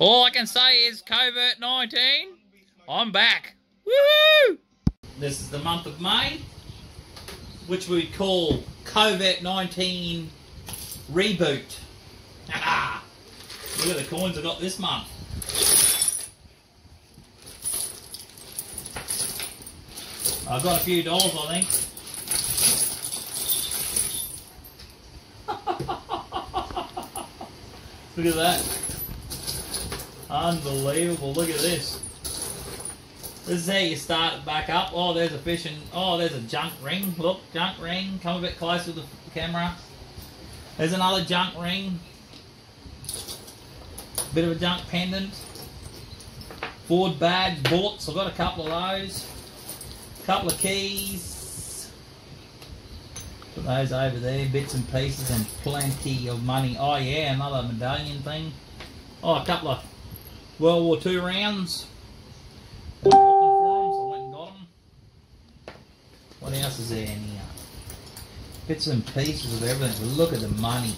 All I can say is COVID 19. I'm back. Woohoo! This is the month of May, which we call COVID 19 reboot. Look at the coins I got this month. I've got a few dollars, I think. Look at that. Unbelievable. Look at this. This is how you start it back up. Oh, there's a fishing. Oh, there's a junk ring. Look, junk ring. Come a bit closer to the camera. There's another junk ring. Bit of a junk pendant. Ford badge, bought. So I've got a couple of those. Couple of keys. Put those over there, bits and pieces, and plenty of money. Oh yeah, another medallion thing. Oh, a couple of World War II rounds. What else is there in here? Bits and pieces of everything. Look at the money.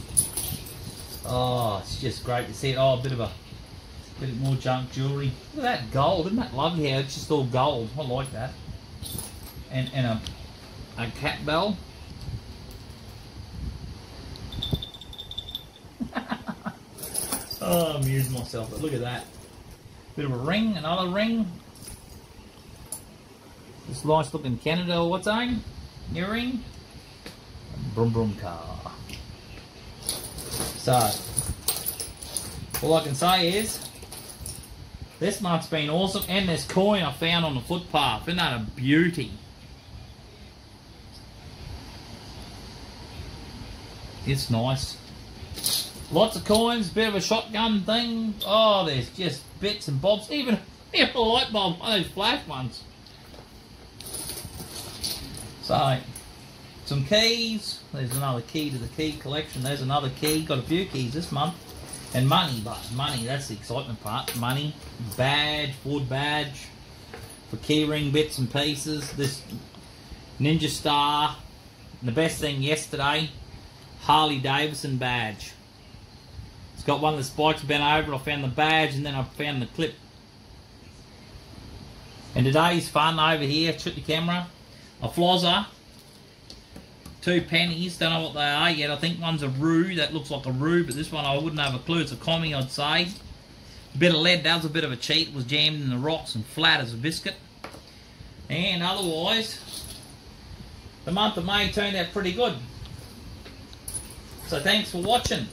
Oh, it's just great to see it. Oh, a bit of a bit more junk jewellery. Look at that gold. Isn't that lovely how it's just all gold? I like that. And, and a, a cat bell. oh, I amused myself. But look at that. Bit of a ring, another ring. This nice looking Canada, what's that? Earring. Brum brum car. So, all I can say is, this month's been awesome. And this coin I found on the footpath. Isn't that a beauty? It's nice. Lots of coins, bit of a shotgun thing. Oh, there's just bits and bobs. Even, even a light bulb, one of those flash ones. So, some keys. There's another key to the key collection. There's another key. Got a few keys this month. And money, but money, that's the excitement part. Money, badge, Ford badge, for keyring bits and pieces. This Ninja Star. The best thing yesterday, Harley Davidson badge. It's got one of the spikes bent over. I found the badge and then I found the clip. And today's fun over here, shoot the camera. A flozzer. Two pennies, don't know what they are yet. I think one's a roo, that looks like a roo, but this one I wouldn't have a clue. It's a commie, I'd say. A bit of lead, that was a bit of a cheat. It was jammed in the rocks and flat as a biscuit. And otherwise, the month of May turned out pretty good. So thanks for watching.